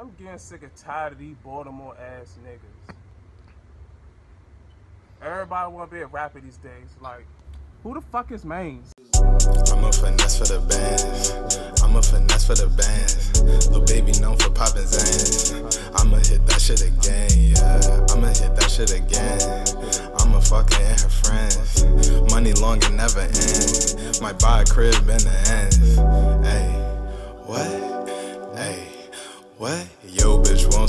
I'm getting sick and tired of these Baltimore ass niggas. Everybody wanna be a rapper these days. Like, who the fuck is Mainez? I'm a finesse for the bands. I'm a finesse for the bands. Little baby known for popping xans. I'ma hit that shit again, yeah. I'ma hit that shit again. I'ma fucking and her friends. Money long and never end. Might buy a crib in the end. Hey, what? Hey. What?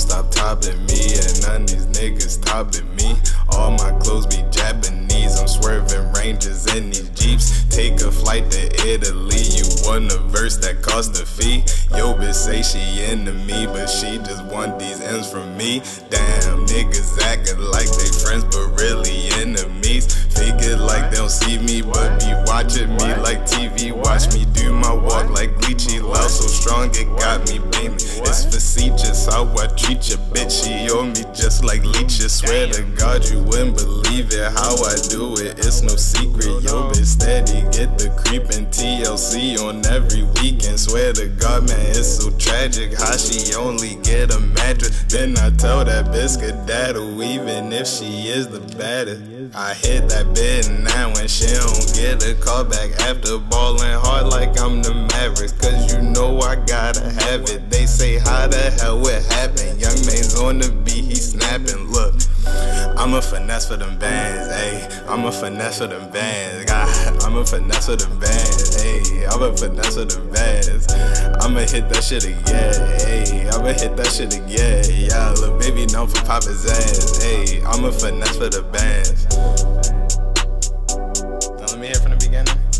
Stop topping me, and none these niggas topping me. All my clothes be Japanese. I'm swerving ranges in these jeeps. Take a flight to Italy. You want a verse that cost a fee? Yo, bitch say she into me, but she just want these ends from me. Damn, niggas acting like they friends, but really enemies. Figure like they don't see me, but be watching me like Watch me do my walk like Leechy. Loud so strong, it got me beaming. It's facetious how I treat your bitch. She owe me just like leeches. Swear to God, you wouldn't believe it. How I do it, it's no secret. Yo, bitch, steady, get the creepin' TLC on every weekend. Swear to God, man, it's so tragic how she only get a mattress. Then I tell that bitch skedaddle, even if she is the baddest. I hit that bed now when she don't get a call back after ballin' hard like I'm the Mavericks, cause you know I gotta have it. They say, how the hell it happened? Young man's on the beat, he snappin'. Look, I'm a finesse for them bands, ayy. I'm a finesse for them bands, God. I'm a finesse for them bands, ayy. I'm a finesse for them bands. I'ma hit that shit again, ayy. I'ma hit that shit again, yeah. Look, baby, known for poppin' ass, ayy. I'm a finesse for the bands. Now let me hear from the beginning.